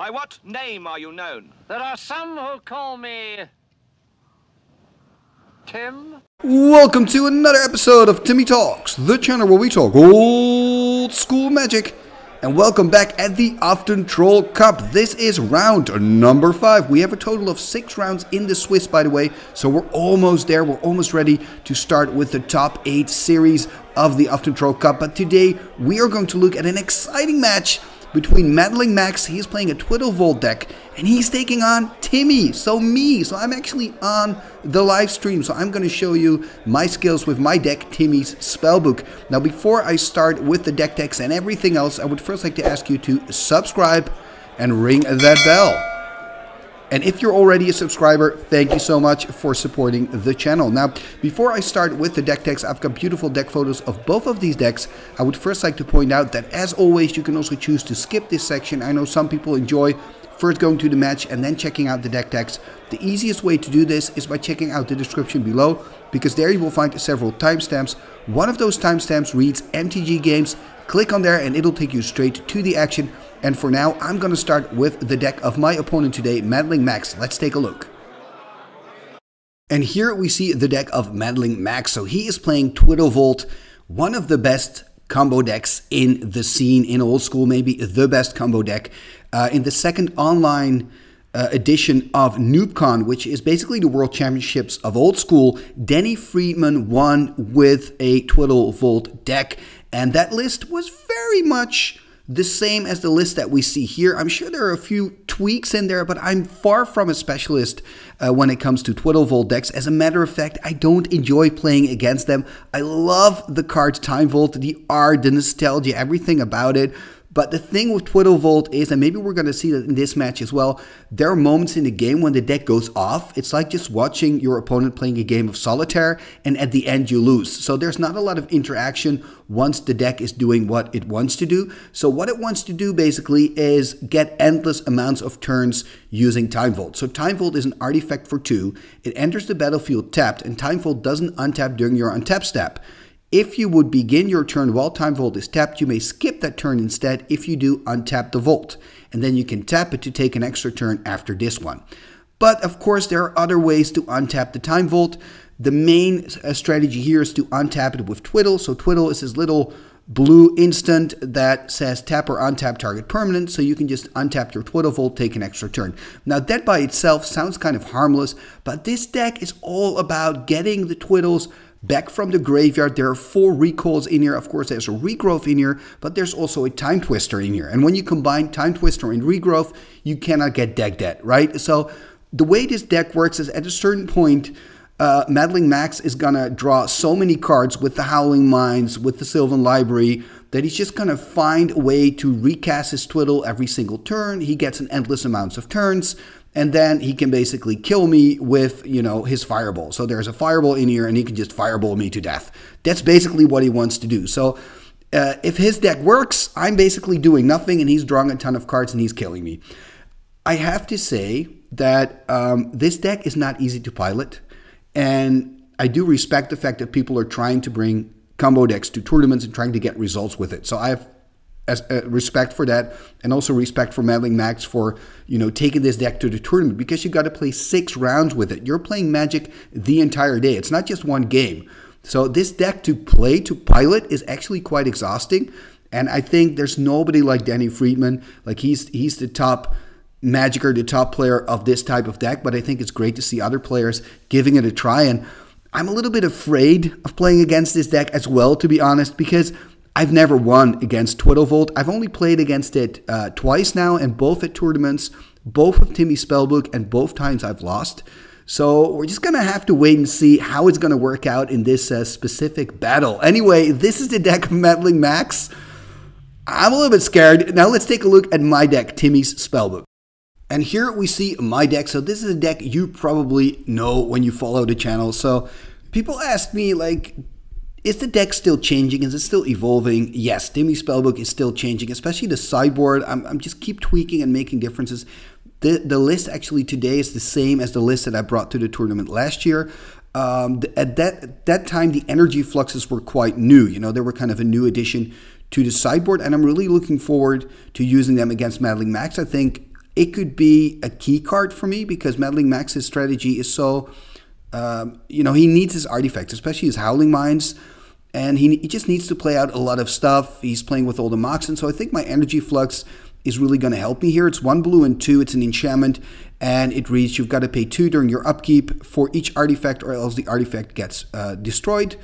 By what name are you known? There are some who call me. Tim? Welcome to another episode of Timmy Talks, the channel where we talk old school magic. And welcome back at the Uthden Troll Cup. This is round number five. We have a total of six rounds in the Swiss, by the way, so we're almost there. We're almost ready to start with the top eight series of the Uthden Troll Cup. But today we are going to look at an exciting match between Meddling Max, he's playing a Twiddle Vault deck, and he's taking on Timmy, so me. So I'm actually on the live stream, so I'm going to show you my skills with my deck, Timmy's Spellbook. Now, before I start with the deck decks and everything else, I would first like to ask you to subscribe and ring that bell. And if you're already a subscriber, thank you so much for supporting the channel. Now, before I start with the deck decks, I've got beautiful deck photos of both of these decks. I would first like to point out that as always, you can also choose to skip this section. I know some people enjoy first going to the match and then checking out the deck decks. The easiest way to do this is by checking out the description below because there you will find several timestamps. One of those timestamps reads MTG Games. Click on there and it'll take you straight to the action and for now, I'm going to start with the deck of my opponent today, Meddling Max. Let's take a look. And here we see the deck of Meddling Max. So he is playing Twiddle Vault, one of the best combo decks in the scene, in old school, maybe the best combo deck. Uh, in the second online uh, edition of NoobCon, which is basically the World Championships of old school, Denny Friedman won with a Twiddle Vault deck. And that list was very much the same as the list that we see here. I'm sure there are a few tweaks in there, but I'm far from a specialist uh, when it comes to Twiddle Vault decks. As a matter of fact, I don't enjoy playing against them. I love the card Time Vault, the art, the nostalgia, everything about it. But the thing with Twiddle Vault is, and maybe we're going to see that in this match as well, there are moments in the game when the deck goes off. It's like just watching your opponent playing a game of solitaire, and at the end you lose. So there's not a lot of interaction once the deck is doing what it wants to do. So what it wants to do basically is get endless amounts of turns using Time Vault. So Time Vault is an artifact for two. It enters the battlefield tapped, and Time Vault doesn't untap during your untap step. If you would begin your turn while time vault is tapped, you may skip that turn instead if you do untap the vault. And then you can tap it to take an extra turn after this one. But of course, there are other ways to untap the time vault. The main uh, strategy here is to untap it with Twiddle. So Twiddle is this little blue instant that says tap or untap target permanent, so you can just untap your Twiddle Vault, take an extra turn. Now that by itself sounds kind of harmless, but this deck is all about getting the Twiddles back from the graveyard. There are four recalls in here. Of course, there's a regrowth in here, but there's also a time twister in here. And when you combine time twister and regrowth, you cannot get deck dead, right? So the way this deck works is at a certain point, uh, Meddling Max is gonna draw so many cards with the Howling Mines, with the Sylvan Library, that he's just gonna find a way to recast his Twiddle every single turn. He gets an endless amounts of turns and then he can basically kill me with you know his fireball. So there's a fireball in here and he can just fireball me to death. That's basically what he wants to do. So uh, if his deck works i'm basically doing nothing and he's drawing a ton of cards and he's killing me. I have to say that um, this deck is not easy to pilot. And i do respect the fact that people are trying to bring combo decks to tournaments and trying to get results with it. So i have as uh, respect for that, and also respect for Meddling Max for you know taking this deck to the tournament because you got to play six rounds with it. You're playing Magic the entire day. It's not just one game. So this deck to play to pilot is actually quite exhausting, and I think there's nobody like Danny Friedman. Like he's he's the top. Magicer, the top player of this type of deck, but I think it's great to see other players giving it a try. And I'm a little bit afraid of playing against this deck as well, to be honest, because I've never won against Twiddle Vault. I've only played against it uh, twice now, and both at tournaments, both of Timmy Spellbook, and both times I've lost. So we're just to have to wait and see how it's to work out in this uh, specific battle. Anyway, this is the deck of Meddling Max. I'm a little bit scared. Now let's take a look at my deck, Timmy's Spellbook. And here we see my deck. So this is a deck you probably know when you follow the channel. So people ask me like, is the deck still changing? Is it still evolving? Yes, Timmy Spellbook is still changing, especially the sideboard. I'm, I'm just keep tweaking and making differences. The, the list actually today is the same as the list that I brought to the tournament last year. Um, at that at that time, the energy fluxes were quite new. You know, they were kind of a new addition to the sideboard, and I'm really looking forward to using them against Meddling Max. I think it could be a key card for me because Meddling Max's strategy is so, um, you know, he needs his artifacts, especially his Howling Mines, and he, he just needs to play out a lot of stuff. He's playing with all the Mox, and so I think my Energy Flux is really going to help me here. It's one blue and two. It's an enchantment, and it reads you've got to pay two during your upkeep for each artifact, or else the artifact gets uh, destroyed.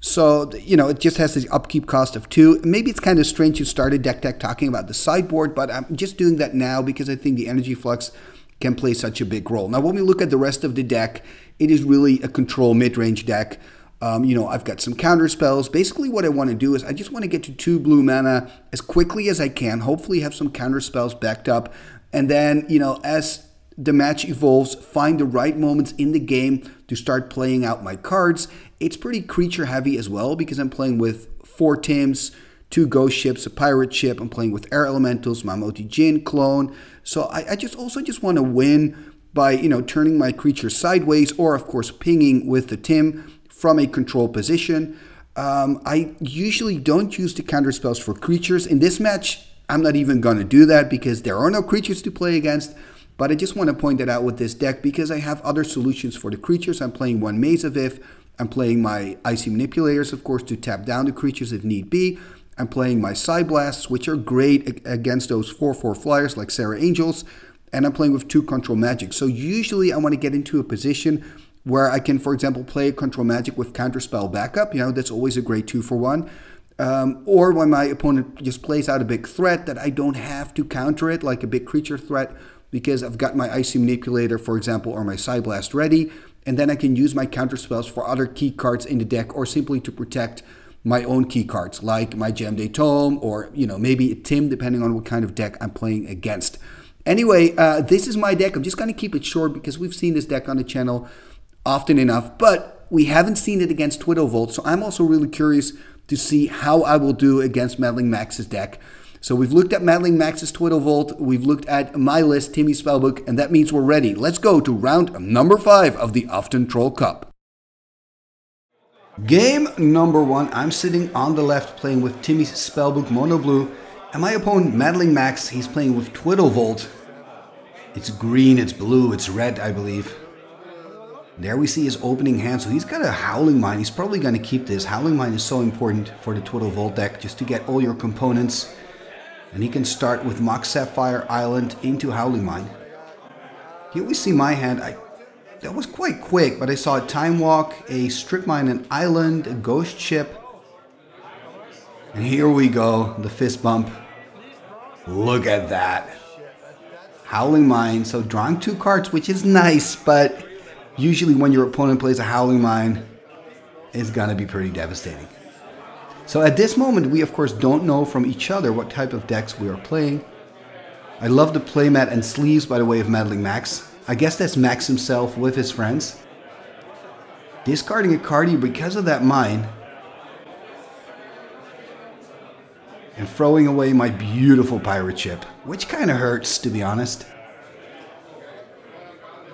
So, you know, it just has this upkeep cost of two. Maybe it's kind of strange to start a deck deck talking about the sideboard, but I'm just doing that now because I think the energy flux can play such a big role. Now, when we look at the rest of the deck, it is really a control mid-range deck. Um, you know, I've got some counter spells. Basically, what I want to do is I just want to get to two blue mana as quickly as I can. Hopefully, have some counter spells backed up. And then, you know, as the match evolves, find the right moments in the game to start playing out my cards. It's pretty creature heavy as well because I'm playing with four Tims, two ghost ships, a pirate ship. I'm playing with air elementals, Mahamoti Djinn clone. So I, I just also just want to win by, you know, turning my creature sideways or, of course, pinging with the Tim from a control position. Um, I usually don't use the counter spells for creatures. In this match, I'm not even going to do that because there are no creatures to play against. But I just want to point that out with this deck because I have other solutions for the creatures. I'm playing one Maze of Ith. I'm playing my Icy Manipulators, of course, to tap down the creatures if need be. I'm playing my Psyblasts, which are great against those 4-4 flyers like Serra Angels. And I'm playing with two Control Magic. So usually I want to get into a position where I can, for example, play Control Magic with Counterspell backup. You know, that's always a great two for one. Um, or when my opponent just plays out a big threat that I don't have to counter it, like a big creature threat, because I've got my Icy Manipulator, for example, or my Psyblast ready, and then I can use my counter spells for other key cards in the deck, or simply to protect my own key cards, like my Jayemdae Tome, or you know maybe a Tim, depending on what kind of deck I'm playing against. Anyway, uh, this is my deck. I'm just going to keep it short because we've seen this deck on the channel often enough, but we haven't seen it against Twiddle Vault, so I'm also really curious to see how I will do against Meddling Max's deck. So we've looked at Meddling Max's Twiddle Vault, we've looked at my list, Timmy's Spellbook, and that means we're ready. Let's go to round number five of the Uthden Troll Cup. Game number one, I'm sitting on the left playing with Timmy's Spellbook Mono Blue, and my opponent Meddling Max, he's playing with Twiddle Vault. It's green, it's blue, it's red, I believe. There we see his opening hand, so he's got a Howling Mine. He's probably going to keep this. Howling Mine is so important for the Twiddle Vault deck, just to get all your components. And he can start with Mox Sapphire Island into Howling Mine. Here we see my hand. I, that was quite quick, but I saw a Time Walk, a Strip Mine, an Island, a Ghost Ship. And here we go, the fist bump. Look at that. Howling Mine, so drawing two cards, which is nice, but usually when your opponent plays a Howling Mine, it's gonna be pretty devastating. So at this moment, we of course don't know from each other what type of decks we are playing. I love the playmat and sleeves by the way of Meddling Max. I guess that's Max himself with his friends. Discarding a card because of that mine. And throwing away my beautiful pirate ship, which kind of hurts to be honest.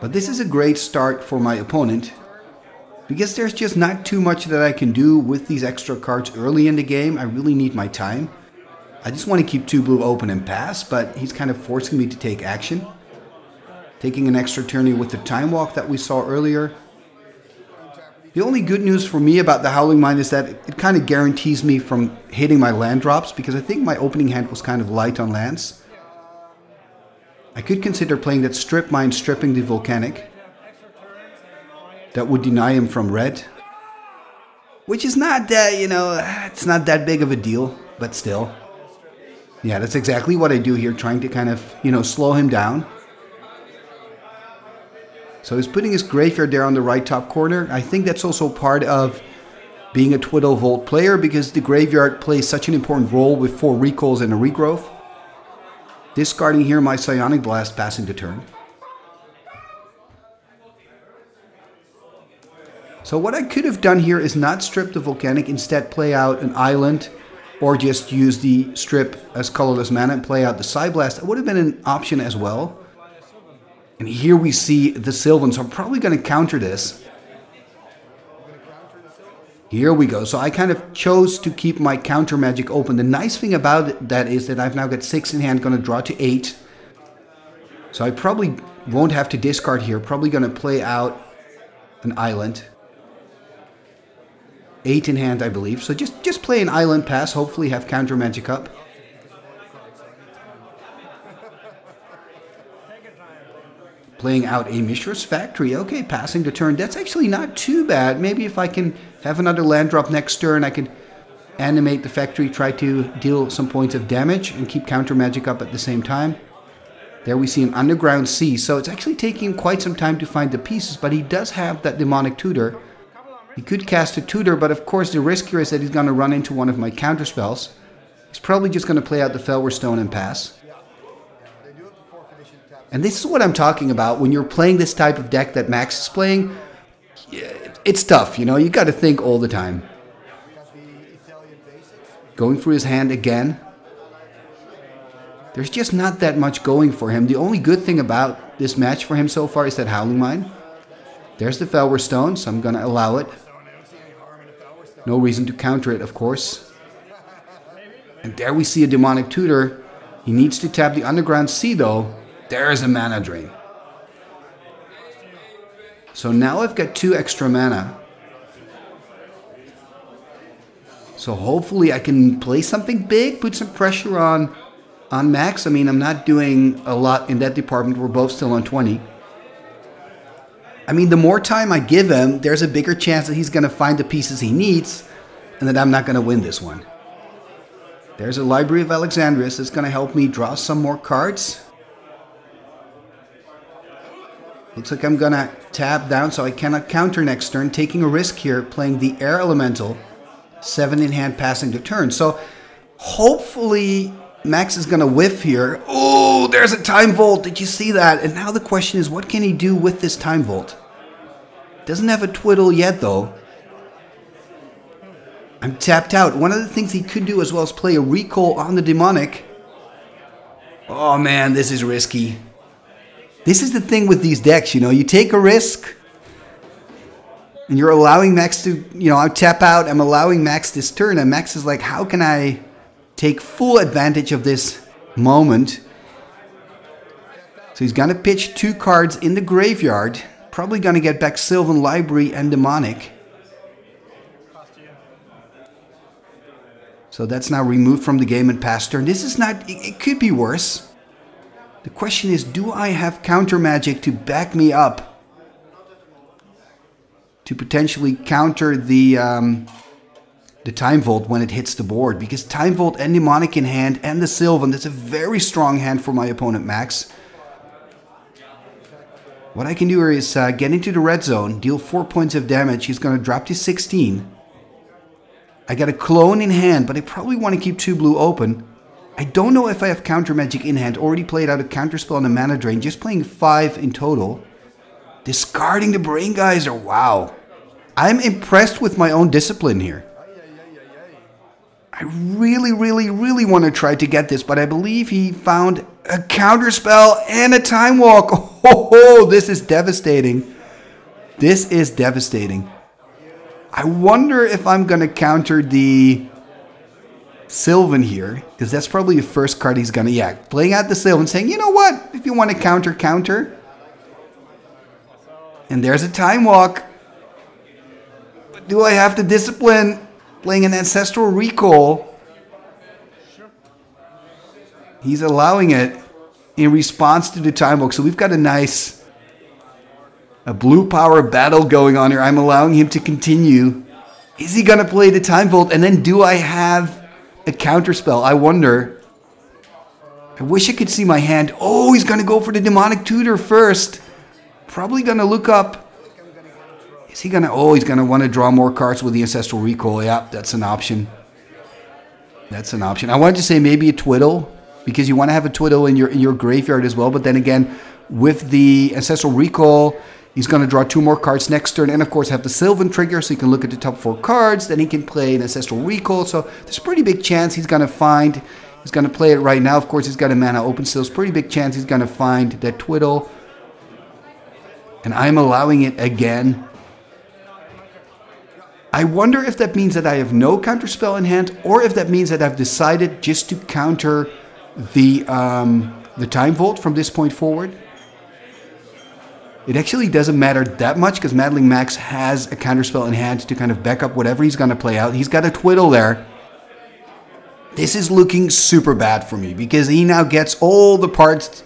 But this is a great start for my opponent because there's just not too much that I can do with these extra cards early in the game. I really need my time. I just want to keep two blue open and pass, but he's kind of forcing me to take action. Taking an extra turn with the time walk that we saw earlier. The only good news for me about the Howling Mine is that it kind of guarantees me from hitting my land drops because I think my opening hand was kind of light on lands. I could consider playing that strip mine stripping the volcanic. That would deny him from red. Which is not that, you know, it's not that big of a deal, but still. Yeah, that's exactly what I do here, trying to kind of, you know, slow him down. So he's putting his graveyard there on the right top corner. I think that's also part of being a Twiddle Vault player because the graveyard plays such an important role with four recalls and a regrowth. Discarding here my Psionic Blast, passing the turn. So what I could have done here is not strip the Volcanic, instead play out an Island, or just use the strip as colorless mana and play out the Psyblast. That would have been an option as well. And here we see the Sylvan, so I'm probably going to counter this. Here we go. So I kind of chose to keep my counter magic open. The nice thing about that is that I've now got six in hand, going to draw to eight. So I probably won't have to discard here. Probably going to play out an island. Eight in hand, I believe. So just, just play an island pass. Hopefully have counter magic up. Playing out a Mishra's Factory. Okay, passing the turn. That's actually not too bad. Maybe if I can have another land drop next turn, I can animate the factory, try to deal some points of damage and keep counter magic up at the same time. There we see an underground sea, so it's actually taking quite some time to find the pieces, but he does have that demonic tutor. He could cast a tutor, but of course the risk here is that he's going to run into one of my counter spells. He's probably just going to play out the Fellwar Stone and pass. And this is what I'm talking about when you're playing this type of deck that Max is playing. It's tough, you know, you got to think all the time. Going through his hand again. There's just not that much going for him. The only good thing about this match for him so far is that Howling Mine. There's the Fellwar Stone, so I'm going to allow it. No reason to counter it, of course. And there we see a Demonic Tutor. He needs to tap the Underground Sea, though. There's a mana drain. So now I've got two extra mana. So hopefully I can play something big, put some pressure on on Max. I mean, I'm not doing a lot in that department. We're both still on 20. I mean, the more time I give him, there's a bigger chance that he's going to find the pieces he needs and that I'm not going to win this one. There's a Library of Alexandria that's going to help me draw some more cards. Looks like I'm to tap down so I cannot counter next turn, taking a risk here, playing the Air Elemental, 7 in hand passing the turn. So hopefully Max is to whiff here. Oh, there's a time vault. Did you see that? And now the question is, what can he do with this time vault? Doesn't have a twiddle yet, though. I'm tapped out. One of the things he could do as well is play a recall on the demonic. Oh man, this is risky. This is the thing with these decks, you know, you take a risk and you're allowing Max to, you know, I tap out, I'm allowing Max this turn, and Max is like, how can I take full advantage of this moment. So he's to pitch two cards in the graveyard. Probably to get back Sylvan Library and Demonic. So that's now removed from the game and past turn. This is not, it could be worse. The question is, do I have counter magic to back me up? To potentially counter the, um, the Time Vault when it hits the board because Time Vault and Demonic in hand and the Sylvan, that's a very strong hand for my opponent Max. What I can do here is uh, get into the red zone, deal 4 points of damage. He's going to drop to 16. I got a clone in hand, but I probably want to keep 2 blue open. I don't know if I have counter magic in hand. Already played out a counter spell and a mana drain, just playing 5 in total. Discarding the Brain Geyser, wow. I'm impressed with my own discipline here. I really, really, really want to try to get this, but I believe he found a counterspell and a time walk. Oh, this is devastating. This is devastating. I wonder if I'm going to counter the Sylvan here, because that's probably the first card he's going to, yeah, playing out the Sylvan, saying, you know what, if you want to counter, counter. And there's a time walk. But do I have the discipline? playing an Ancestral Recall. He's allowing it in response to the time walk. So we've got a nice a blue power battle going on here. I'm allowing him to continue. Is he going to play the time vault? And then do I have a counter spell? I wonder. I wish I could see my hand. Oh, he's going to go for the demonic tutor first. Probably going to look up is he going to... Oh, he's going to want to draw more cards with the Ancestral Recall. Yeah, that's an option. That's an option. I wanted to say maybe a Twiddle, because you want to have a Twiddle in your, in your graveyard as well. But then again, with the Ancestral Recall, he's going to draw two more cards next turn. And, of course, have the Sylvan trigger, so he can look at the top four cards. Then he can play an Ancestral Recall. So there's a pretty big chance he's going to find... He's going to play it right now. Of course, he's got a mana open, so there's pretty big chance he's going to find that Twiddle. And I'm allowing it again. I wonder if that means that I have no counterspell in hand, or if that means that I've decided just to counter the um, the time vault from this point forward. It actually doesn't matter that much because Meddling Max has a counterspell in hand to kind of back up whatever he's going to play out. He's got a twiddle there. This is looking super bad for me because he now gets all the parts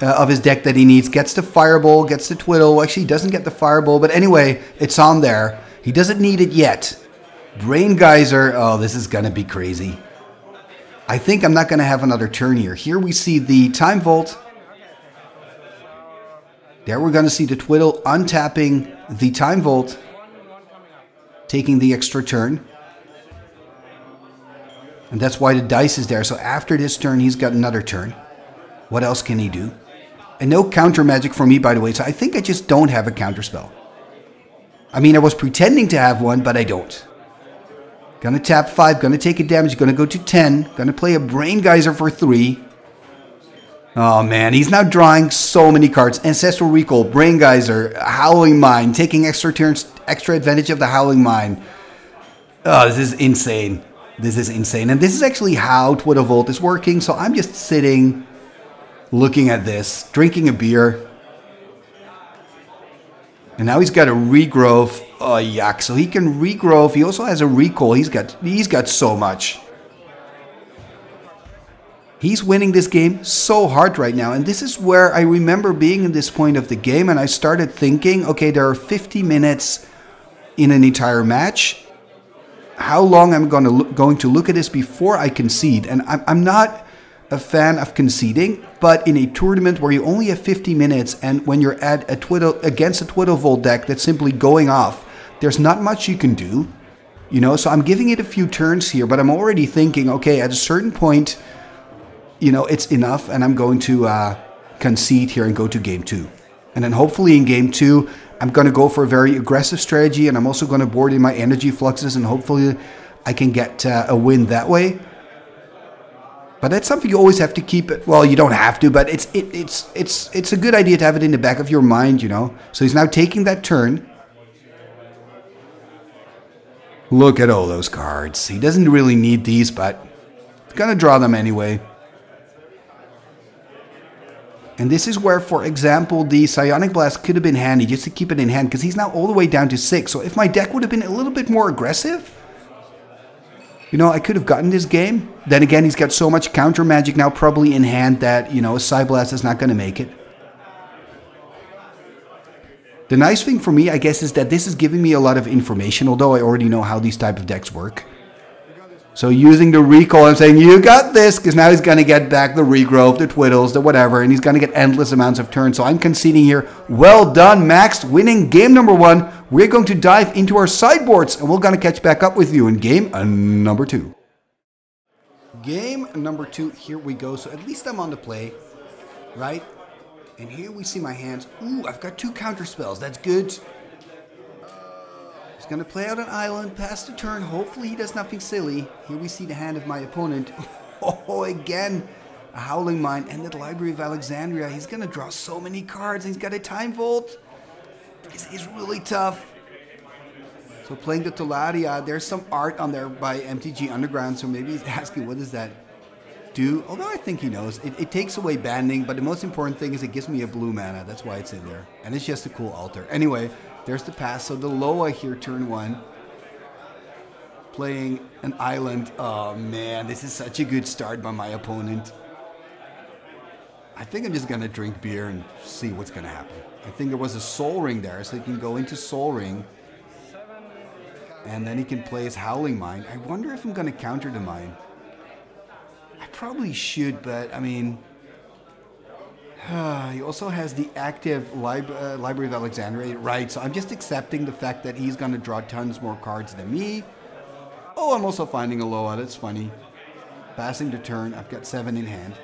uh, of his deck that he needs. Gets the Fireball, gets the Twiddle. Actually, doesn't get the Fireball, but anyway, it's on there. He doesn't need it yet. Brain Geyser, oh, this is going to be crazy. I think I'm not going to have another turn here. Here we see the Time Vault. There we're going to see the Twiddle untapping the Time Vault, taking the extra turn. And that's why the dice is there. So after this turn, he's got another turn. What else can he do? And no counter magic for me, by the way. So I think I just don't have a counter spell. I mean, I was pretending to have one, but I don't. Gonna tap 5, gonna take a damage, gonna go to 10, gonna play a Brain Geyser for 3. Oh man, he's now drawing so many cards. Ancestral Recall, Brain Geyser, Howling Mine, taking extra turns, extra advantage of the Howling Mine. Oh, this is insane. This is insane. And this is actually how Vault is working. So I'm just sitting, looking at this, drinking a beer. And now he's got a regrowth Oh uh, yuck! So he can regrow. He also has a recall. He's got he's got so much. He's winning this game so hard right now. And this is where I remember being in this point of the game and I started thinking, okay, there are 50 minutes in an entire match. How long am I going to look, going to look at this before I concede? And I'm, I'm not a fan of conceding, but in a tournament where you only have 50 minutes and when you're at a Twiddle against a Twiddle Vault deck that's simply going off, there's not much you can do. You know, so I'm giving it a few turns here, but I'm already thinking, okay, at a certain point, you know, it's enough, and I'm going to uh, concede here and go to game two. And then hopefully in game two, I'm going to go for a very aggressive strategy, and I'm also going to board in my energy fluxes, and hopefully I can get uh, a win that way. But that's something you always have to keep it. Well, you don't have to, but it's it, it's it's it's a good idea to have it in the back of your mind, you know. So he's now taking that turn. Look at all those cards. He doesn't really need these, but he's gonna draw them anyway. And this is where, for example, the Psionic Blast could have been handy just to keep it in hand, because he's now all the way down to 6. So if my deck would have been a little bit more aggressive, you know, I could have gotten this game. Then again, he's got so much counter magic now probably in hand that, you know, a Psyblast is not going to make it. The nice thing for me, I guess, is that this is giving me a lot of information, although I already know how these type of decks work. So using the recall, I'm saying, you got this, because now he's going to get back the regrowth, the twiddles, the whatever, and he's going to get endless amounts of turns. So I'm conceding here. Well done, Max, winning game number one. We're going to dive into our sideboards, and we're going to catch back up with you in game uh, number two. Game number two, here we go. So at least I'm on the play, right? And here we see my hands. Ooh, I've got two counter spells. That's good. He's going to play out an island, pass the turn. Hopefully he does nothing silly. Here we see the hand of my opponent. Oh, again, a Howling Mine and the Library of Alexandria. He's going to draw so many cards. And he's got a Time Vault. This is really tough. So playing the Tolaria, there's some art on there by MTG Underground, so maybe he's asking, what is that? do, although I think he knows, it, it, takes away banding, but the most important thing is it gives me a blue mana. That's why it's in there. And it's just a cool altar. Anyway, there's the pass. So the Loa here, turn one. Playing an island. Oh man, this is such a good start by my opponent. I think I'm just gonna drink beer and see what's gonna happen. I think there was a soul Ring there, so he can go into soul Ring. And then he can play his Howling Mine. I wonder if I'm gonna counter the mine I probably should, but I mean, he also has the active lib uh, Library of Alexandria, right? So I'm just accepting the fact that he's going to draw tons more cards than me. Oh, I'm also finding a Loa. It's funny. Passing the turn. I've got seven in hand.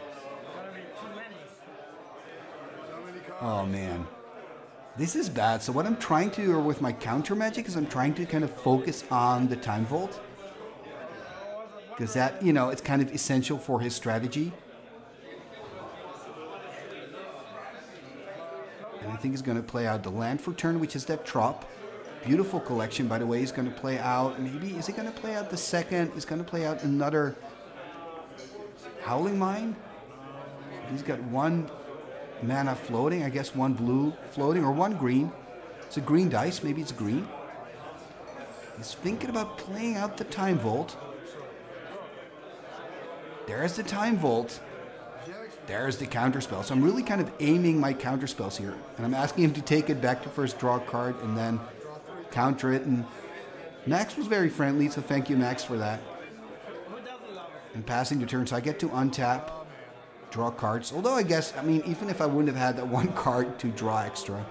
Oh, man. This is bad. So what I'm trying to do with my counter magic is I'm trying to kind of focus on the Time Vault because that, you know, it's kind of essential for his strategy. And I think he's going to play out the land for turn, which is that trop. Beautiful collection, by the way. He's going to play out, maybe, is he going to play out the second? He's going to play out another Howling Mine? He's got one mana floating, I guess one blue floating, or one green. It's a green dice, maybe it's green. He's thinking about playing out the Time Vault. There's the Time Vault. There's the counterspell. So I'm really kind of aiming my counterspells here. And I'm asking him to take it back to first draw a card and then counter it. And Max was very friendly, so thank you, Max, for that. And passing the turn, so I get to untap, draw cards. Although I guess, I mean, even if I wouldn't have had that one card to draw extra,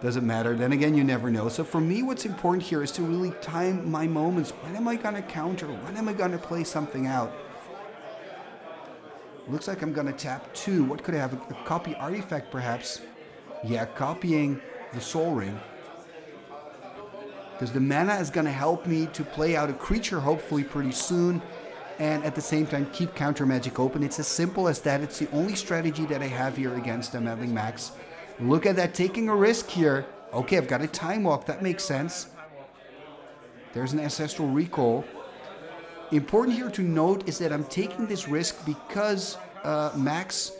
doesn't matter. Then again, you never know. So for me, what's important here is to really time my moments. When am I going to counter? When am I going to play something out? Looks like I'm to tap two. What could I have? A, copy artifact, perhaps? Yeah, copying the Soul Ring. Because the mana is to help me to play out a creature, hopefully pretty soon. And at the same time, keep counter magic open. It's as simple as that. It's the only strategy that I have here against the Meddling Max. Look at that, taking a risk here. Okay, I've got a Time Walk. That makes sense. There's an Ancestral Recall. Important here to note is that I'm taking this risk because uh, Max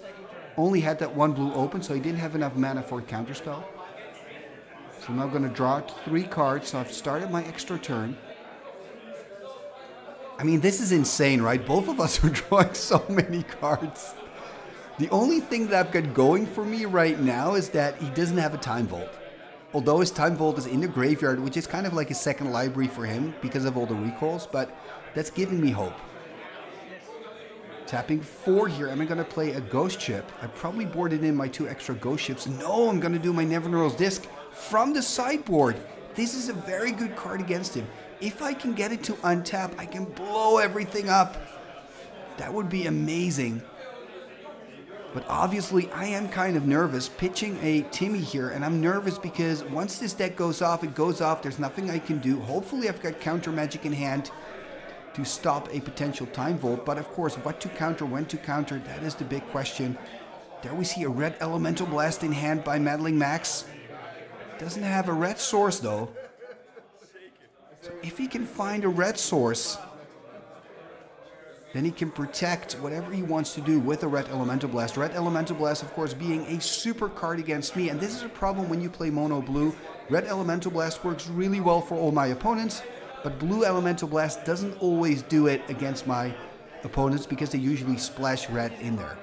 only had that one blue open, so he didn't have enough mana for a counterspell. So I'm now going to draw three cards, so I've started my extra turn. I mean, this is insane, right? Both of us are drawing so many cards. The only thing that I've got going for me right now is that he doesn't have a Time Vault. Although his Time Vault is in the graveyard, which is kind of like a second library for him because of all the recalls, but that's giving me hope. Tapping four here. Am I going to play a Ghost Ship? I probably boarded in my two extra Ghost Ships. No, I'm going to do my Nevinyrral's Disc from the sideboard. This is a very good card against him. If I can get it to untap, I can blow everything up. That would be amazing. But obviously, I am kind of nervous pitching a Timmy here, and I'm nervous because once this deck goes off, it goes off. There's nothing I can do. Hopefully, I've got counter magic in hand to stop a potential time vault. But of course, what to counter, when to counter, that is the big question. There we see a red elemental blast in hand by Meddling Max. Doesn't have a red source though. So if he can find a red source, then he can protect whatever he wants to do with a Red Elemental Blast. Red Elemental Blast, of course, being a super card against me, and this is a problem when you play Mono Blue. Red Elemental Blast works really well for all my opponents, but Blue Elemental Blast doesn't always do it against my opponents because they usually splash red in there.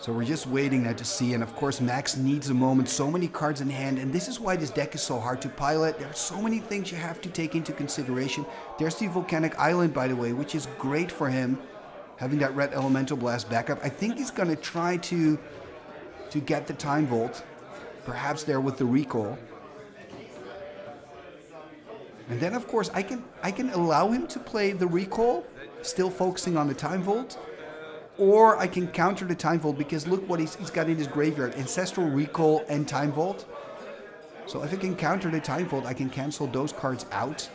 So we're just waiting now to see, and of course Max needs a moment, so many cards in hand, and this is why this deck is so hard to pilot. There are so many things you have to take into consideration. There's the Volcanic Island, by the way, which is great for him, having that red Elemental Blast backup. I think he's going to try to to get the Time Vault, perhaps there with the recall. And then of course I can I can allow him to play the recall, still focusing on the Time Vault, or I can counter the Time Vault because look what he's, he's got in his graveyard. Ancestral Recall and Time Vault. So if I can counter the Time Vault, I can cancel those cards out.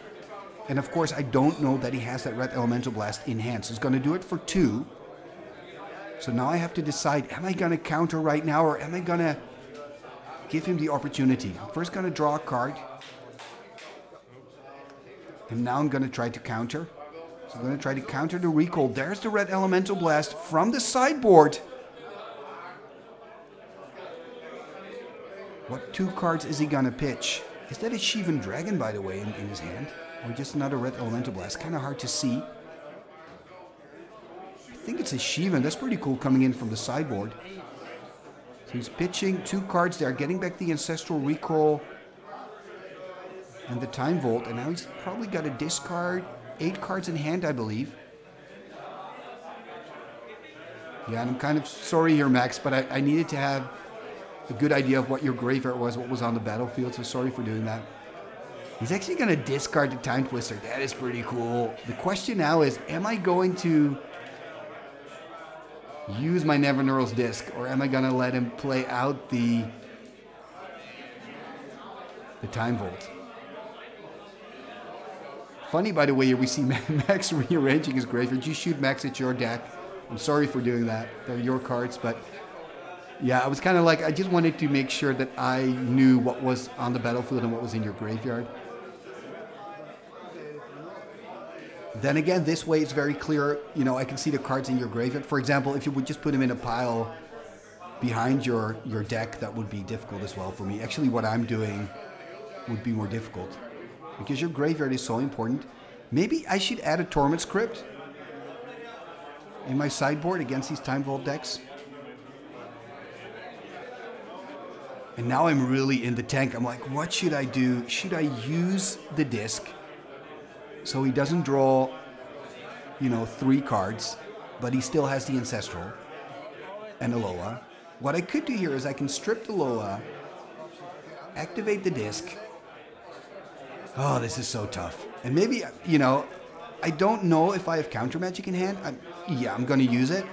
And of course, I don't know that he has that Red Elemental Blast in hand. So he's going to do it for two. So now I have to decide, am I going to counter right now or am I going to give him the opportunity? I'm first going to draw a card. And now I'm going to try to counter. So I'm going to try to counter the recall. There's the red elemental blast from the sideboard. What two cards is he going to pitch? Is that a Shivan Dragon, by the way, in, in his hand? Or just another red elemental blast? Kind of hard to see. I think it's a Shivan. That's pretty cool coming in from the sideboard. So he's pitching two cards there, getting back the Ancestral Recall and the Time Vault. And now he's probably got a discard eight cards in hand, I believe. Yeah, and I'm kind of sorry here, Max, but I, I needed to have a good idea of what your graveyard was, what was on the battlefield, so sorry for doing that. He's actually going to discard the Time Twister. That is pretty cool. The question now is, am I going to use my Nevinyrral's Disc, or am I going to let him play out the, the Time Vault? Funny, by the way, we see Max rearranging his graveyard. You shoot Max, at your deck. I'm sorry for doing that. They're your cards, but yeah, I was kind of like, I just wanted to make sure that I knew what was on the battlefield and what was in your graveyard. Then again, this way it's very clear. You know, I can see the cards in your graveyard. For example, if you would just put them in a pile behind your, your deck, that would be difficult as well for me. Actually, what I'm doing would be more difficult because your graveyard is so important. Maybe I should add a Tormod's Crypt in my sideboard against these Time Vault decks. And now I'm really in the tank. I'm like, what should I do? Should I use the disc so he doesn't draw, you know, three cards, but he still has the Ancestral and Alola? What I could do here is I can strip the Alola, activate the disc. Oh, this is so tough. And maybe, you know, I don't know if I have counter magic in hand. I'm, yeah, I'm going to use it.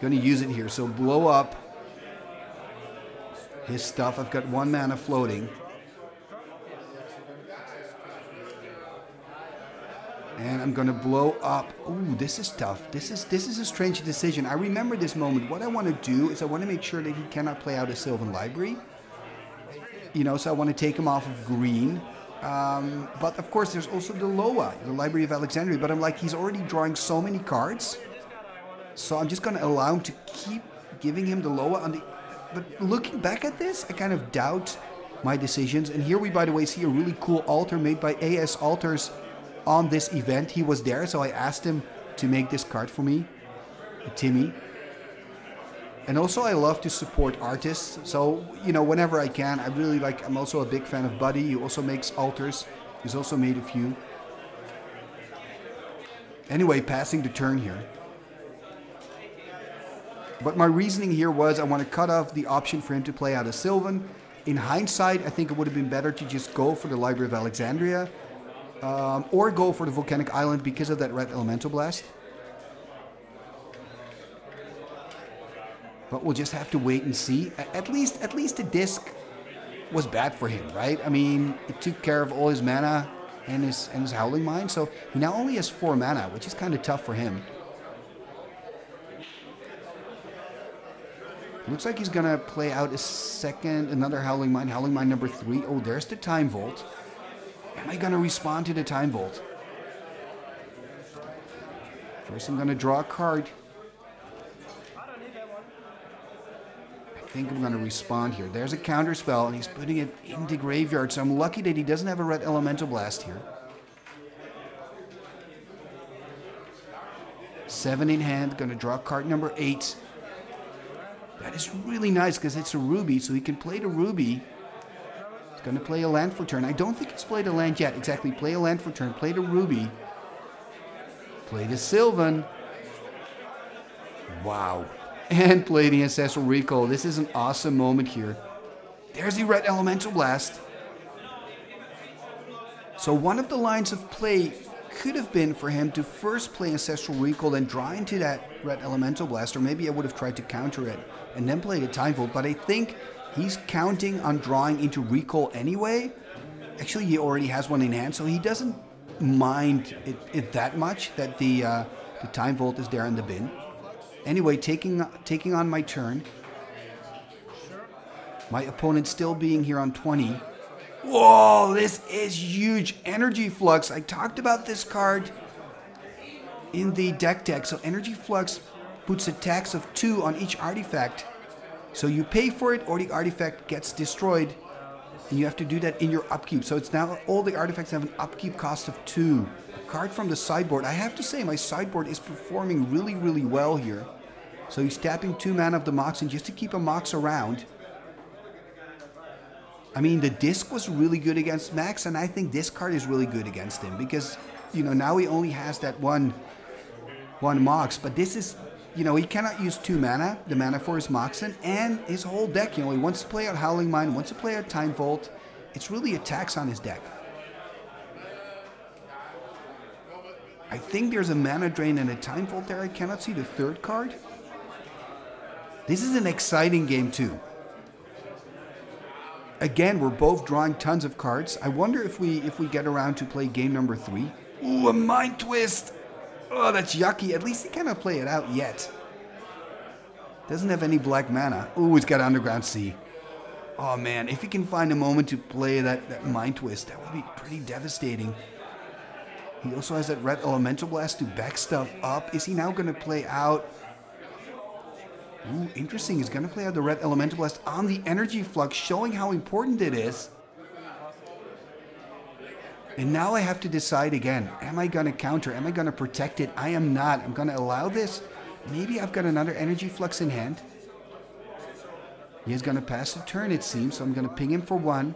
Going to use it here. So blow up his stuff. I've got one mana floating. And I'm gonna blow up. Ooh, this is tough. This is this is a strange decision. I remember this moment. What I want to do is I want to make sure that he cannot play out a Sylvan Library. You know, so I want to take him off of green. Um, but of course, there's also the Loa, the Library of Alexandria. But I'm like, he's already drawing so many cards. So I'm just gonna allow him to keep giving him the Loa on the but looking back at this, I kind of doubt my decisions. And here we, by the way, see a really cool altar made by AS Altars on this event. He was there, so I asked him to make this card for me, Timmy. And also, I love to support artists. So, you know, whenever I can, I really like, I'm also a big fan of Buddy. He also makes altars. He's also made a few. Anyway, passing the turn here. But my reasoning here was I want to cut off the option for him to play out of Sylvan. In hindsight, I think it would have been better to just go for the Library of Alexandria um, or go for the Volcanic Island because of that red Elemental Blast. But we'll just have to wait and see. At least, at least the disc was bad for him, right? I mean, it took care of all his mana and his and his Howling Mine, so he now only has four mana, which is kind of tough for him. Looks like he's gonna play out a second, another Howling Mine, Howling Mine number three. Oh, there's the Time Vault. Am I gonna respond to the Time Vault? First, I'm gonna draw a card. Think I'm gonna respond here. There's a counter spell, and he's putting it into graveyard. So I'm lucky that he doesn't have a red Elemental Blast here. Seven in hand, gonna draw card number eight. That is really nice because it's a ruby, so he can play the ruby. He's going to play a land for turn. I don't think he's played a land yet. Exactly, play a land for turn, play the ruby. Play the Sylvan. Wow. And the Ancestral Recall. This is an awesome moment here. There's the Red Elemental Blast. So one of the lines of play could have been for him to first play Ancestral Recall and draw into that Red Elemental Blast, or maybe I would have tried to counter it and then play the Time Vault, but I think he's counting on drawing into Recall anyway. Actually, he already has one in hand, so he doesn't mind it, it that much that the, uh, the Time Vault is there in the bin. Anyway, taking, taking on my turn. My opponent still being here on 20. Whoa, this is huge. Energy Flux. I talked about this card in the deck deck. So Energy Flux puts a tax of 2 on each artifact. So you pay for it or the artifact gets destroyed. And you have to do that in your upkeep. So it's now all the artifacts have an upkeep cost of 2. Card from the sideboard. I have to say my sideboard is performing really, really well here. So he's tapping 2 mana of the Mox and just to keep a Mox around. I mean, the disc was really good against Max, and I think this card is really good against him because, you know, now he only has that one, one Mox. But this is, you know, he cannot use two mana, the mana for his Moxen, and his whole deck. You know, he wants to play out Howling Mine, wants to play out Time Vault. It's really a tax on his deck. I think there's a mana drain and a Time Vault there. I cannot see the third card. This is an exciting game too. Again, we're both drawing tons of cards. I wonder if we if we get around to play game number three. Ooh, a mind twist. Oh, that's yucky. At least he cannot play it out yet. Doesn't have any black mana. Ooh, he's got Underground Sea. Oh man, if he can find a moment to play that, that mind twist, that would be pretty devastating. He also has that red elemental blast to back stuff up. Is he now going to play out? Ooh, interesting. He's going to play out the red elemental blast on the energy flux, showing how important it is. And now I have to decide again. Am I going to counter? Am I going to protect it? I am not. I'm going to allow this. Maybe I've got another energy flux in hand. He's going to pass the turn, it seems. So I'm going to ping him for one.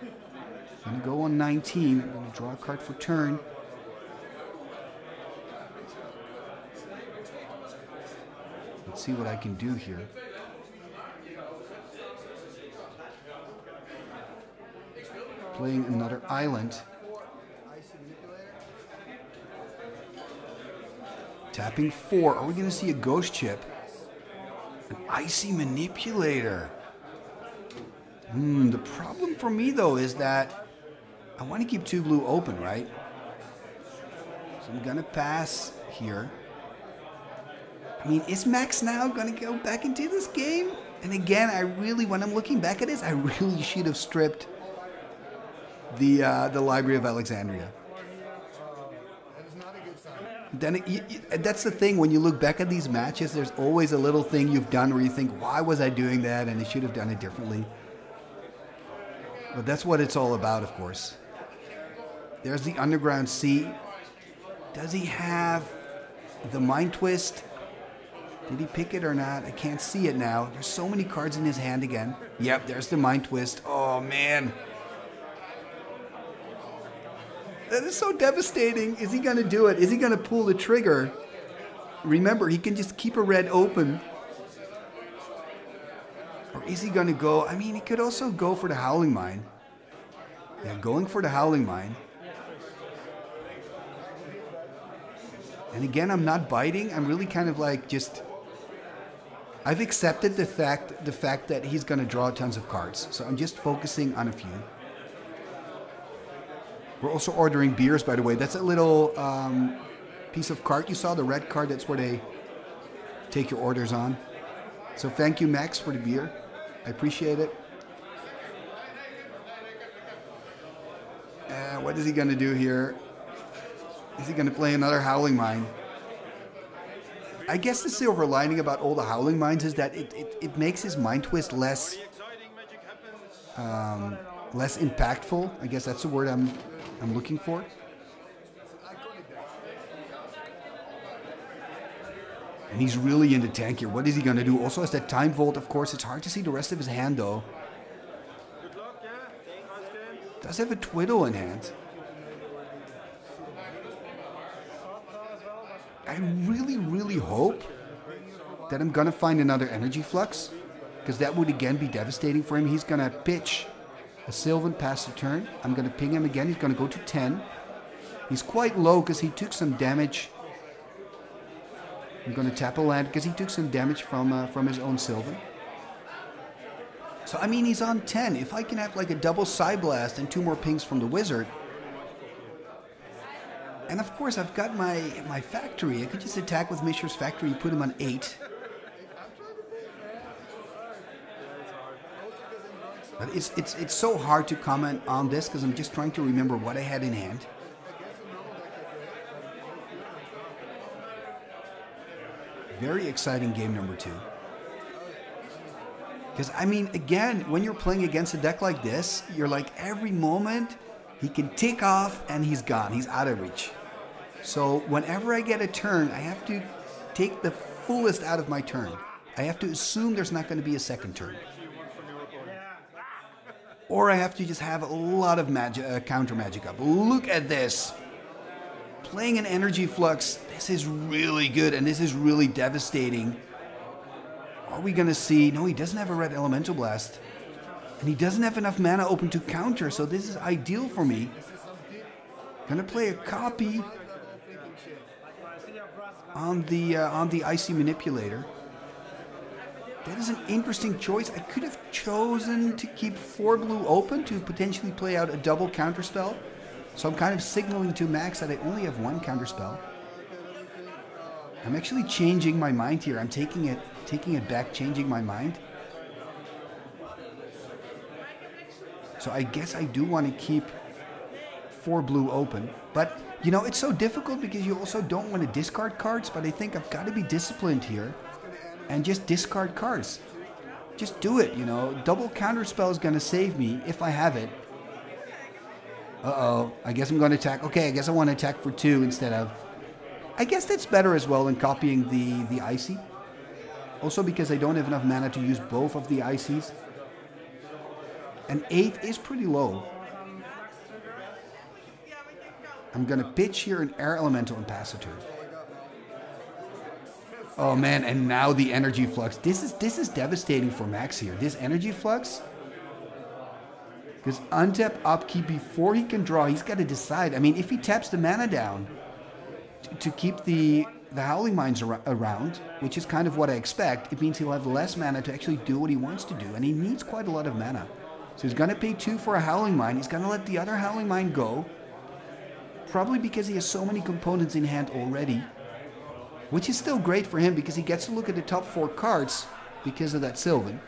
I'm going to go on 19. I'm going to draw a card for turn. Let's see what I can do here. Playing another island. Tapping four. Are we going to see a ghost ship? An icy manipulator. Hmm, the problem for me though is that I want to keep two blue open, right? So I'm gonna pass here. I mean, is Max now gonna go back into this game? And again, I really, when I'm looking back at this, I really should have stripped the uh, the Library of Alexandria. Then it, that's the thing. When you look back at these matches, there's always a little thing you've done where you think, "Why was I doing that?" And I should have done it differently. But that's what it's all about, of course. There's the Underground Sea. Does he have the Mind Twist? Did he pick it or not? I can't see it now. There's so many cards in his hand again. Yep, there's the Mind Twist. Oh, man. That is so devastating. Is he going to do it? Is he going to pull the trigger? Remember, he can just keep a red open. Or is he going to go? I mean, he could also go for the Howling Mine. Yeah, going for the Howling Mine. And again, I'm not biting. I'm really kind of like just. I've accepted the fact the fact that he's going to draw tons of cards, so I'm just focusing on a few. We're also ordering beers, by the way. That's a little um, piece of card you saw, the red card. That's where they take your orders on. So thank you, Max, for the beer. I appreciate it. Uh, what is he going to do here? Is he going to play another Howling Mine? I guess the silver lining about all the Howling Mines is that it, it, it makes his Mind Twist less um, less impactful. I guess that's the word I'm I'm looking for. And he's really into tank here. What is he going to do? Also has that time vault, of course. It's hard to see the rest of his hand, though. Does have a twiddle in hand. I really, really hope that I'm going to find another energy flux. Because that would again be devastating for him. He's going to pitch a Sylvan past the turn. I'm going to ping him again. He's going to go to 10. He's quite low because he took some damage. I'm going to tap a land because he took some damage from uh, from his own Sylvan. So, I mean, he's on 10. If I can have like a double side blast and two more pings from the wizard. And of course, I've got my, my factory. I could just attack with Mishra's factory, put him on 8. But it's, it's, it's so hard to comment on this because I'm just trying to remember what I had in hand. Very exciting game number two. Because, I mean, again, when you're playing against a deck like this, you're like every moment he can tick off and he's gone. He's out of reach. So, whenever I get a turn, I have to take the fullest out of my turn. I have to assume there's not going to be a second turn. Or I have to just have a lot of magic, uh, counter magic up. Look at this. Playing an energy flux, this is really good and this is really devastating. Are we gonna see? No, he doesn't have a red elemental blast. And he doesn't have enough mana open to counter, so this is ideal for me. Gonna play a copy on the uh, on the icy manipulator. That is an interesting choice. I could have chosen to keep four blue open to potentially play out a double counterspell. So I'm kind of signaling to Max that I only have one counterspell. I'm actually changing my mind here. I'm taking it taking it back, changing my mind. So I guess I do want to keep four blue open. But, you know, it's so difficult because you also don't want to discard cards, but I think I've got to be disciplined here and just discard cards. Just do it, you know. Double counterspell is going to save me if I have it. Uh-oh. I guess I'm going to attack. Okay, I guess I want to attack for two instead of... I guess that's better as well than copying the, the Icy. Also because I don't have enough mana to use both of the Icies. And 8 is pretty low. I'm going to pitch here an Air Elemental and pass a Impacitor. Oh man, and now the Energy Flux. This is this is devastating for Max here. This Energy Flux because untap upkeep before he can draw, he's got to decide. I mean, if he taps the mana down to, to keep the the Howling Mines ar around, which is kind of what I expect, it means he'll have less mana to actually do what he wants to do, and he needs quite a lot of mana. So he's going to pay two for a Howling Mine. He's going to let the other Howling Mine go, probably because he has so many components in hand already, which is still great for him because he gets to look at the top four cards because of that Sylvan.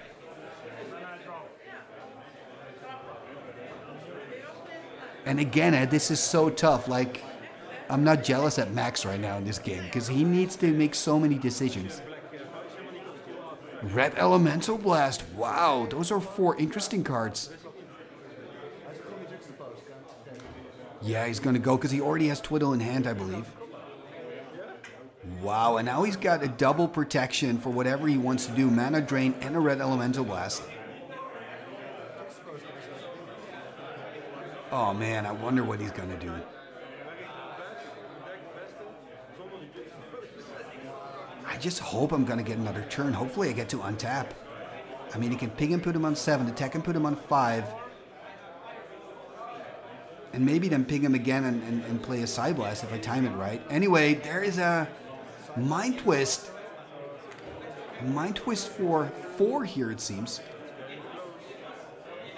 And again, eh, this is so tough. Like, I'm not jealous at Max right now in this game because he needs to make so many decisions. Red Elemental Blast. Wow, those are four interesting cards. Yeah, he's going to go because he already has Twiddle in hand, I believe. Wow, and now he's got a double protection for whatever he wants to do. Mana Drain and a Red Elemental Blast. Oh man, I wonder what he's gonna do. I just hope I'm gonna get another turn. Hopefully I get to untap. I mean, he can ping and put him on 7, attack and put him on 5. And maybe then ping him again and, and, and play a Side Blast if I time it right. Anyway, there is a Mind Twist. Mind Twist for 4 here, it seems.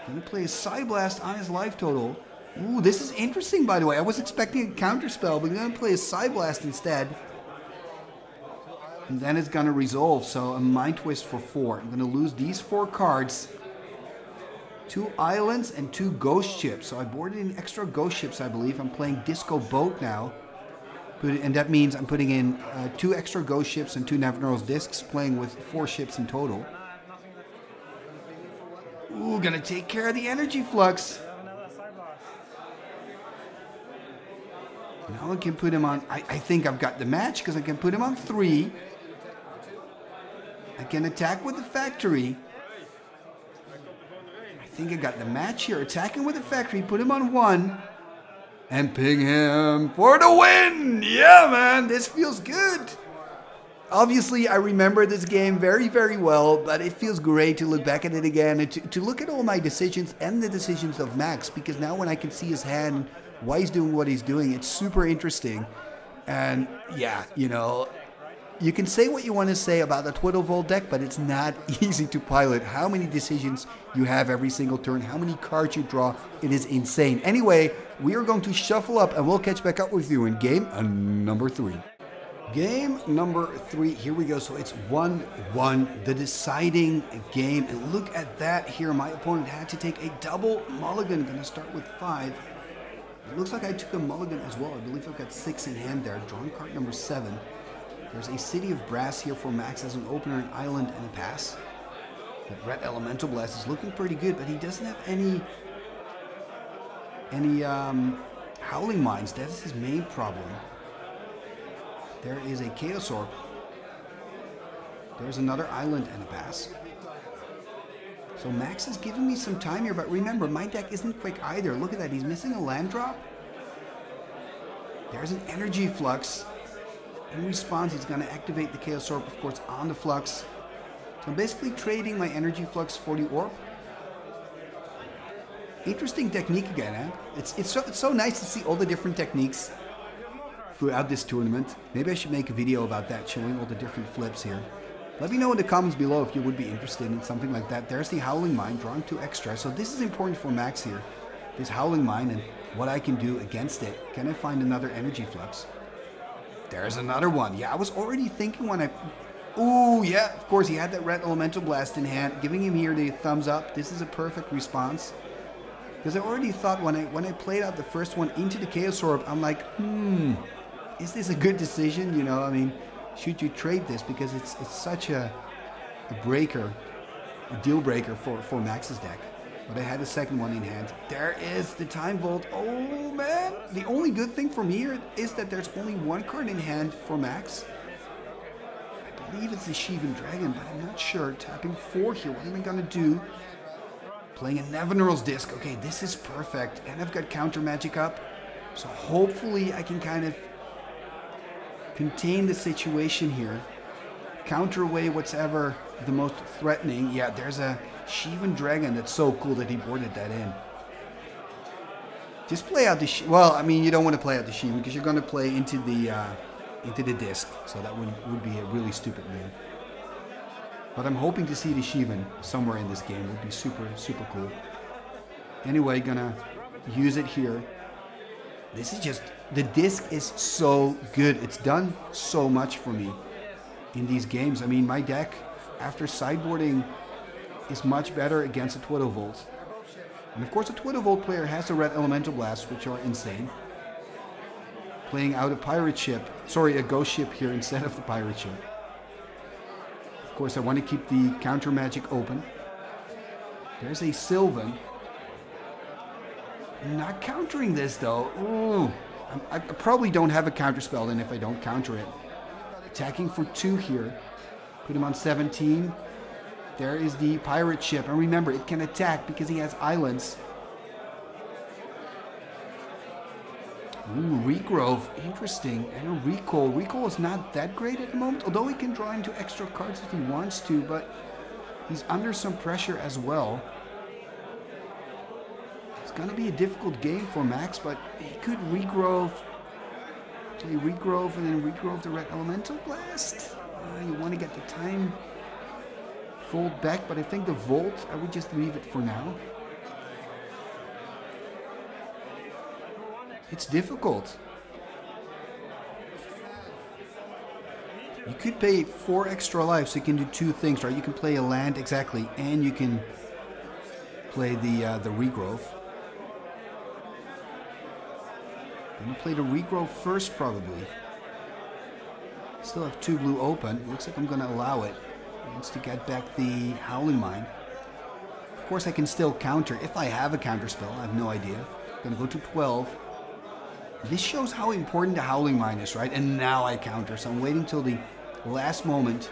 Gonna play a Side Blast on his life total. Ooh, this is interesting, by the way. I was expecting a counterspell, but I'm gonna play a Side Blast instead. And then it's gonna resolve, so a Mind Twist for four. I'm gonna lose these four cards. Two islands and two ghost ships. So I boarded in extra ghost ships, I believe. I'm playing Disco Boat now. And that means I'm putting in uh, two extra ghost ships and two Nevinyrral's disks, playing with four ships in total. Ooh, gonna take care of the energy flux. Now I can put him on, I, I think I've got the match because I can put him on three. I can attack with the factory. Think I got the match here. Attacking with the factory, put him on one. And ping him for the win! Yeah, man, this feels good. Obviously, I remember this game very, very well, but it feels great to look back at it again and to, to look at all my decisions and the decisions of Max because now when I can see his hand, why he's doing what he's doing, it's super interesting. And yeah, you know, you can say what you want to say about the Twiddle Vault deck, but it's not easy to pilot. How many decisions you have every single turn, how many cards you draw, it is insane. Anyway, we are going to shuffle up and we'll catch back up with you in game uh, number three. Game number three, here we go. So it's 1 1, the deciding game. And look at that here. My opponent had to take a double mulligan. Gonna start with five. It looks like I took a mulligan as well. I believe I've got six in hand there. Drawing card number seven. There's a City of Brass here for Max as an opener, an island, and a pass. That Red Elemental Blast is looking pretty good, but he doesn't have any any um, Howling Mines. That is his main problem. There is a Chaos Orb. There's another island and a pass. So Max is giving me some time here, but remember, my deck isn't quick either. Look at that, he's missing a land drop. There's an energy flux. In response, he's going to activate the Chaos Orb, of course, on the flux. So I'm basically trading my energy flux for the orb. Interesting technique again, eh? It's, it's, so, it's so nice to see all the different techniques throughout this tournament. Maybe I should make a video about that, showing all the different flips here. Let me know in the comments below if you would be interested in something like that. There's the Howling Mine, drawing two extra. So this is important for Max here. This Howling Mine and what I can do against it. Can I find another Energy Flux? There's another one. Yeah, I was already thinking when I... Ooh, yeah, of course, he had that Red Elemental Blast in hand. Giving him here the thumbs up. This is a perfect response. Because I already thought when I when I played out the first one into the Chaos Orb, I'm like, hmm, is this a good decision? You know, I mean, should you trade this because it's it's such a, a breaker, a deal breaker for for Max's deck. But I had the second one in hand. There is the Time Vault. Oh man! The only good thing from here is that there's only one card in hand for Max. I believe it's the Shivan Dragon, but I'm not sure. Tapping four here. What am I gonna do? Playing a Nevinyrral's Disk. Okay, this is perfect. And I've got counter magic up. So hopefully I can kind of contain the situation here. Counter away whatever the most threatening. Yeah, there's a Shivan Dragon that's so cool that he boarded that in. Just play out the well. I mean, you don't want to play out the Shivan because you're going to play into the uh, into the disc, so that would would be a really stupid move. But I'm hoping to see the Shivan somewhere in this game. Would be super super cool. Anyway, gonna use it here. This is just the disc is so good. It's done so much for me in these games. I mean, my deck after sideboarding is much better against a Twiddle Vault. And of course, a Twiddle Vault player has the red Elemental Blasts, which are insane. Playing out a pirate ship, sorry, a ghost ship here instead of the pirate ship. Of course, I want to keep the counter magic open. There's a Sylvan. Not countering this though. Ooh. I, I probably don't have a counter spell then if I don't counter it. Attacking for two here. Put him on 17. There is the pirate ship. And remember, it can attack because he has islands. Ooh, Regrowth. Interesting. And a Recall. Recall is not that great at the moment, although he can draw into extra cards if he wants to, but he's under some pressure as well. It's going to be a difficult game for Max, but he could Regrowth. Play Regrowth and then Regrowth the Red Elemental Blast. Uh, you want to get the Time Vault back, but I think the Vault, I would just leave it for now. It's difficult. You could pay four extra lives, so you can do two things, right? You can play a land exactly, and you can play the uh, the regrowth. Gonna play the regrow first, probably. Still have two blue open. Looks like I'm gonna allow it. Wants to get back the Howling Mine. Of course, I can still counter if I have a counter spell. I have no idea. Gonna go to 12. This shows how important the Howling Mine is, right? And now I counter, so I'm waiting till the last moment.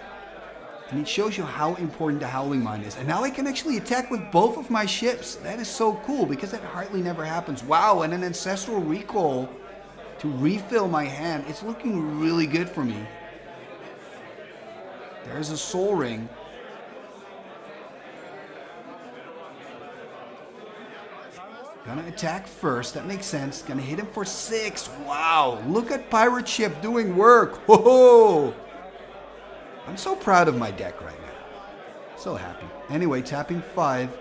And it shows you how important the Howling Mine is. And now I can actually attack with both of my ships. That is so cool, because that hardly never happens. Wow, and an Ancestral Recall to refill my hand. It's looking really good for me. There's a Sol Ring. Gonna attack first. That makes sense. Gonna hit him for six. Wow. Look at Pirate Ship doing work. Whoa. I'm so proud of my deck right now. So happy. Anyway, tapping five.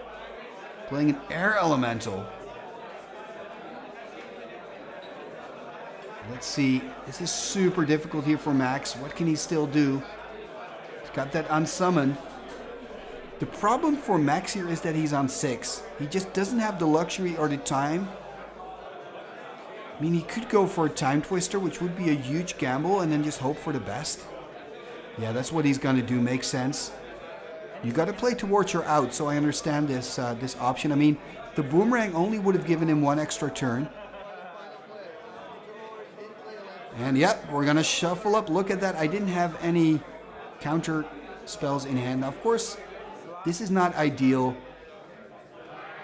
Playing an Air Elemental. Let's see. This is super difficult here for Max. What can he still do? He's got that unsummoned. The problem for Max here is that he's on six. He just doesn't have the luxury or the time. I mean, he could go for a Timetwister, which would be a huge gamble, and then just hope for the best. Yeah, that's what he's gonna do. Makes sense. You got to play towards your out, so I understand this uh, this option. I mean, the boomerang only would have given him one extra turn. And yep, we're gonna shuffle up. Look at that. I didn't have any counter spells in hand. Now, of course, this is not ideal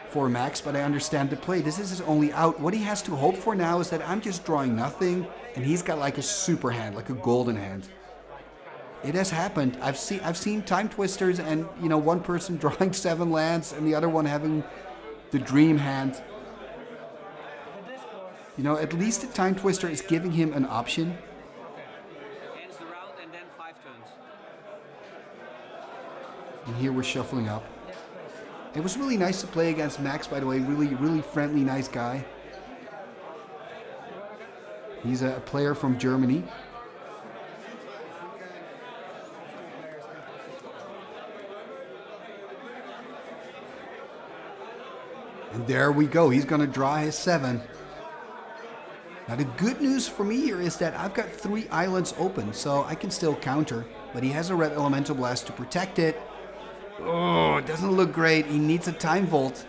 for Max, but I understand the play. This is his only out. What he has to hope for now is that I'm just drawing nothing, and he's got like a super hand, like a golden hand. It has happened. I've seen I've seen Timetwisters, and you know one person drawing seven lands, and the other one having the dream hand. You know, at least the Timetwister is giving him an option. Ends the round and then five turns. And here we're shuffling up. It was really nice to play against Max, by the way. Really, really friendly, nice guy. He's a player from Germany. And there we go. He's going to draw his seven. Now, the good news for me here is that I've got three islands open, so I can still counter. But he has a red elemental blast to protect it. Oh, it doesn't look great. He needs a time vault.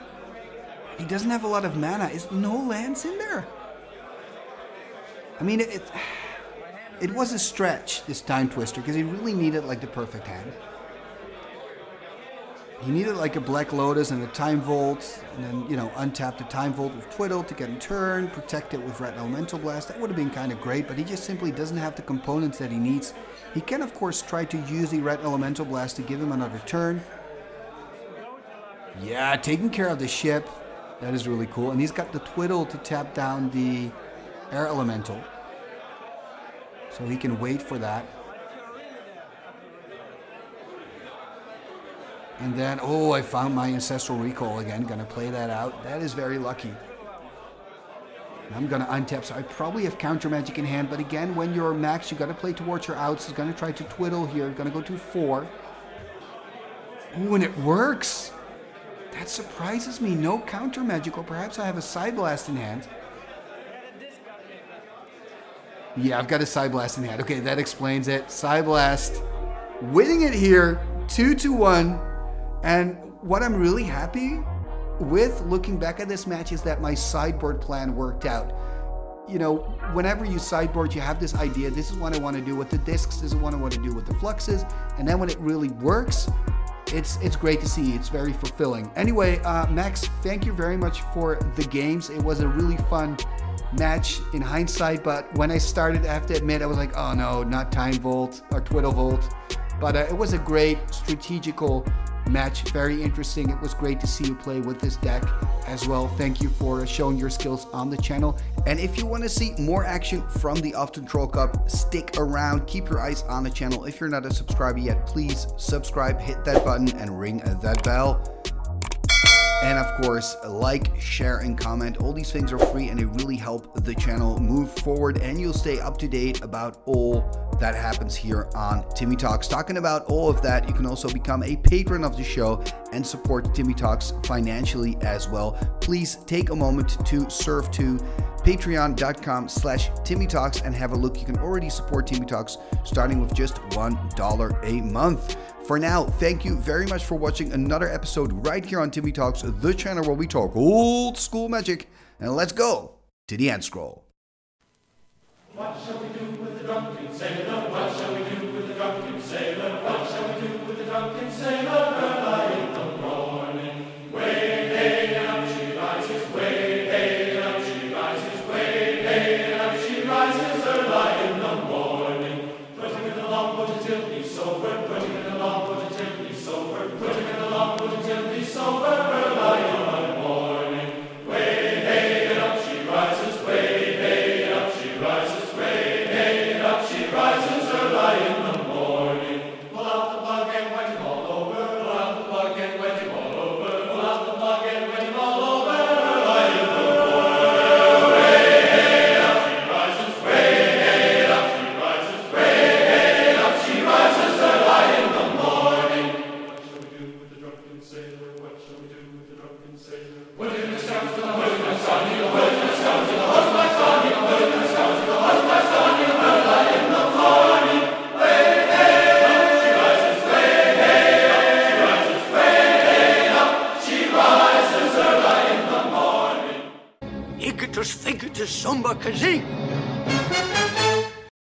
He doesn't have a lot of mana. Is no lands in there? I mean, it, it, was a stretch, this Timetwister, because he really needed like the perfect hand. He needed like a Black Lotus and a Time Vault, and then, you know, untap the Time Vault with Twiddle to get him turn, protect it with Red Elemental Blast. That would have been kind of great, but he just simply doesn't have the components that he needs. He can, of course, try to use the Red Elemental Blast to give him another turn. Yeah, taking care of the ship. That is really cool. And he's got the Twiddle to tap down the Air Elemental. So he can wait for that. And then, oh, I found my Ancestral Recall again. Gonna play that out. That is very lucky. I'm gonna untap, so I probably have Counter Magic in hand, but again, when you're max, you gotta play towards your outs. He's gonna try to twiddle here. Gonna go to four. Ooh, and it works! That surprises me. No Counter Magic, or perhaps I have a Side Blast in hand. Yeah, I've got a Side Blast in hand. Okay, that explains it. Side Blast. Winning it here, 2 to 1. And what I'm really happy with looking back at this match is that my sideboard plan worked out. You know, whenever you sideboard, you have this idea this is what I want to do with the discs, this is what I want to do with the fluxes. And then when it really works, it's it's great to see. It's very fulfilling. Anyway, uh, Max, thank you very much for the games. It was a really fun match in hindsight, but when I started, I have to admit, I was like, oh no, not Time Vault or Twiddle Vault. But uh, it was a great strategical match. Very interesting. It was great to see you play with this deck as well. Thank you for showing your skills on the channel. And if you want to see more action from the Uthden Troll Cup, stick around. Keep your eyes on the channel. If you're not a subscriber yet, please subscribe, hit that button, and ring that bell. And of course, like, share, and comment. All these things are free and they really help the channel move forward and you'll stay up to date about all that happens here on Timmy Talks. Talking about all of that, you can also become a patron of the show and support Timmy Talks financially as well. Please take a moment to serve to patreon.com slash Timmy Talks and have a look. You can already support Timmy Talks starting with just $1 a month. For now, thank you very much for watching another episode right here on Timmy Talks, the channel where we talk old school magic. And let's go to the end scroll. Sim!